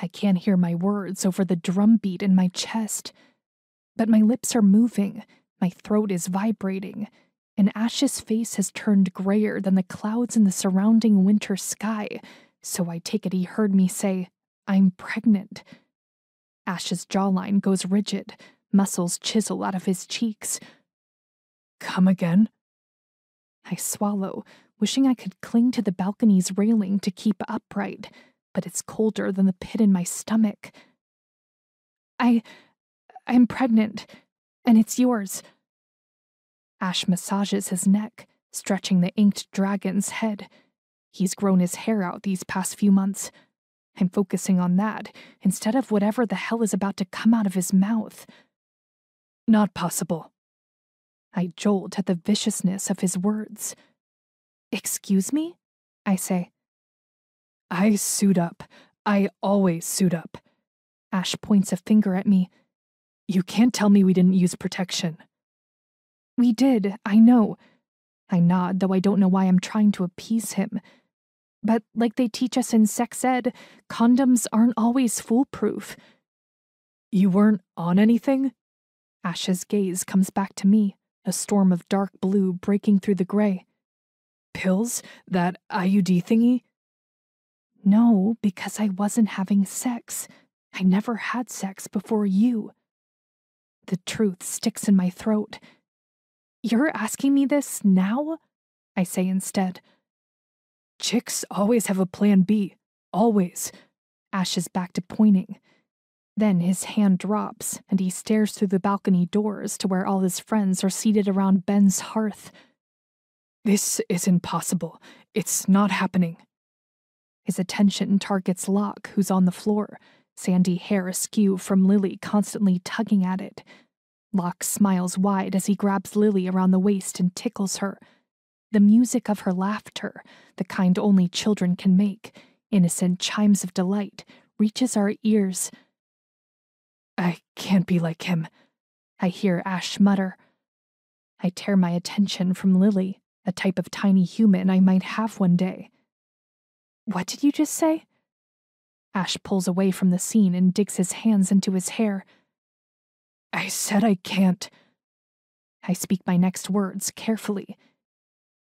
I can't hear my words over the drumbeat in my chest. But my lips are moving, my throat is vibrating, and Ash's face has turned grayer than the clouds in the surrounding winter sky, so I take it he heard me say, I'm pregnant. Ash's jawline goes rigid, muscles chisel out of his cheeks. Come again? I swallow, wishing I could cling to the balcony's railing to keep upright, but it's colder than the pit in my stomach. I. I'm pregnant, and it's yours. Ash massages his neck, stretching the inked dragon's head. He's grown his hair out these past few months. I'm focusing on that instead of whatever the hell is about to come out of his mouth. Not possible. I jolt at the viciousness of his words. Excuse me? I say. I suit up. I always suit up. Ash points a finger at me. You can't tell me we didn't use protection. We did, I know. I nod, though I don't know why I'm trying to appease him. But like they teach us in sex ed, condoms aren't always foolproof. You weren't on anything? Ash's gaze comes back to me, a storm of dark blue breaking through the gray. Pills? That IUD thingy? No, because I wasn't having sex. I never had sex before you. The truth sticks in my throat. You're asking me this now? I say instead. Chicks always have a plan B. Always. Ash is back to pointing. Then his hand drops, and he stares through the balcony doors to where all his friends are seated around Ben's hearth. This is impossible. It's not happening. His attention targets Locke, who's on the floor, sandy hair askew from Lily constantly tugging at it. Locke smiles wide as he grabs Lily around the waist and tickles her. The music of her laughter, the kind only children can make, innocent chimes of delight, reaches our ears. I can't be like him, I hear Ash mutter. I tear my attention from Lily, a type of tiny human I might have one day. What did you just say? Ash pulls away from the scene and digs his hands into his hair. I said I can't. I speak my next words carefully,